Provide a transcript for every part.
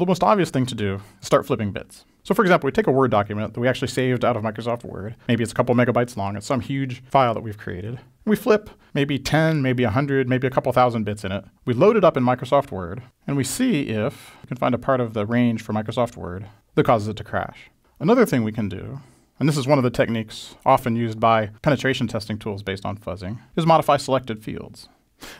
Well, the most obvious thing to do is start flipping bits. So for example, we take a Word document that we actually saved out of Microsoft Word. Maybe it's a couple megabytes long. It's some huge file that we've created. We flip maybe 10, maybe 100, maybe a couple thousand bits in it. We load it up in Microsoft Word, and we see if we can find a part of the range for Microsoft Word that causes it to crash. Another thing we can do, and this is one of the techniques often used by penetration testing tools based on fuzzing, is modify selected fields.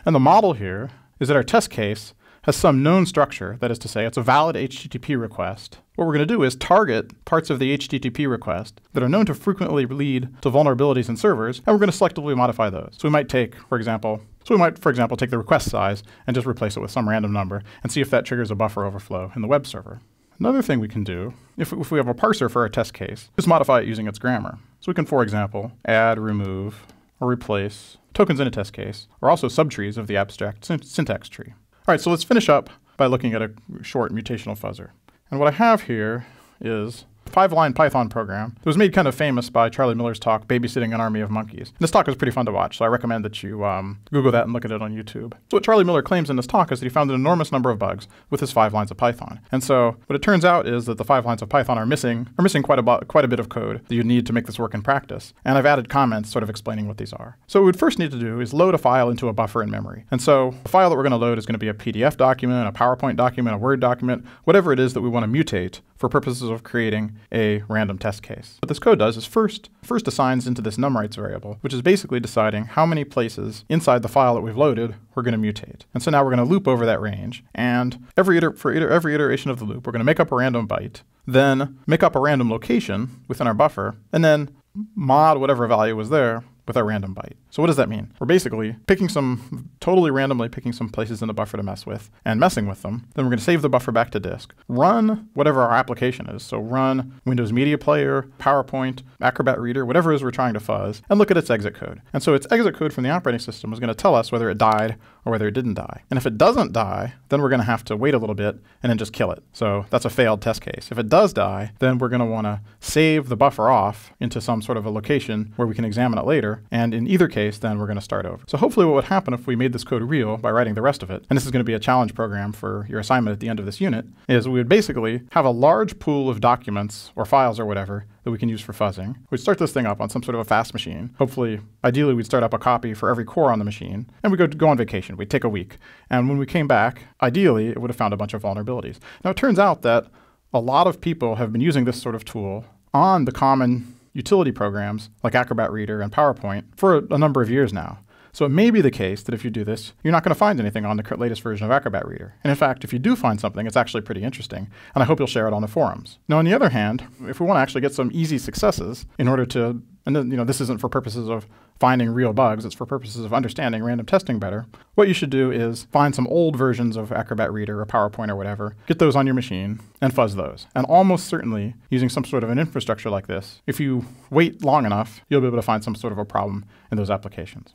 And the model here is that our test case has some known structure, that is to say, it's a valid HTTP request. What we're going to do is target parts of the HTTP request that are known to frequently lead to vulnerabilities in servers, and we're going to selectively modify those. So we might take, for example, so we might, for example, take the request size and just replace it with some random number and see if that triggers a buffer overflow in the web server. Another thing we can do, if, if we have a parser for our test case, is modify it using its grammar. So we can, for example, add, remove, or replace tokens in a test case, or also subtrees of the abstract syntax tree. All right, so let's finish up by looking at a short mutational fuzzer. And what I have here is five-line Python program. It was made kind of famous by Charlie Miller's talk, Babysitting an Army of Monkeys. And this talk is pretty fun to watch, so I recommend that you um, Google that and look at it on YouTube. So what Charlie Miller claims in this talk is that he found an enormous number of bugs with his five lines of Python. And so what it turns out is that the five lines of Python are missing are missing quite a, quite a bit of code that you need to make this work in practice. And I've added comments sort of explaining what these are. So what we would first need to do is load a file into a buffer in memory. And so the file that we're going to load is going to be a PDF document, a PowerPoint document, a Word document, whatever it is that we want to mutate for purposes of creating a random test case. What this code does is first, first assigns into this numWrites variable, which is basically deciding how many places inside the file that we've loaded we're going to mutate. And so now we're going to loop over that range. And every iter for iter every iteration of the loop, we're going to make up a random byte, then make up a random location within our buffer, and then mod whatever value was there with our random byte. So what does that mean? We're basically picking some, totally randomly picking some places in the buffer to mess with and messing with them. Then we're going to save the buffer back to disk, run whatever our application is. So run Windows Media Player, PowerPoint, Acrobat Reader, whatever it is we're trying to fuzz, and look at its exit code. And so its exit code from the operating system is going to tell us whether it died or whether it didn't die. And if it doesn't die, then we're going to have to wait a little bit and then just kill it. So that's a failed test case. If it does die, then we're going to want to save the buffer off into some sort of a location where we can examine it later. And in either case, then we're going to start over. So hopefully what would happen if we made this code real by writing the rest of it, and this is going to be a challenge program for your assignment at the end of this unit, is we would basically have a large pool of documents or files or whatever that we can use for fuzzing. We'd start this thing up on some sort of a fast machine. Hopefully, ideally, we'd start up a copy for every core on the machine, and we'd go, go on vacation. We'd take a week. And when we came back, ideally, it would have found a bunch of vulnerabilities. Now, it turns out that a lot of people have been using this sort of tool on the common utility programs like Acrobat Reader and PowerPoint for a, a number of years now. So it may be the case that if you do this, you're not going to find anything on the latest version of Acrobat Reader. And in fact, if you do find something, it's actually pretty interesting, and I hope you'll share it on the forums. Now, on the other hand, if we want to actually get some easy successes in order to, and then, you know, this isn't for purposes of finding real bugs, it's for purposes of understanding random testing better, what you should do is find some old versions of Acrobat Reader or PowerPoint or whatever, get those on your machine, and fuzz those. And almost certainly, using some sort of an infrastructure like this, if you wait long enough, you'll be able to find some sort of a problem in those applications.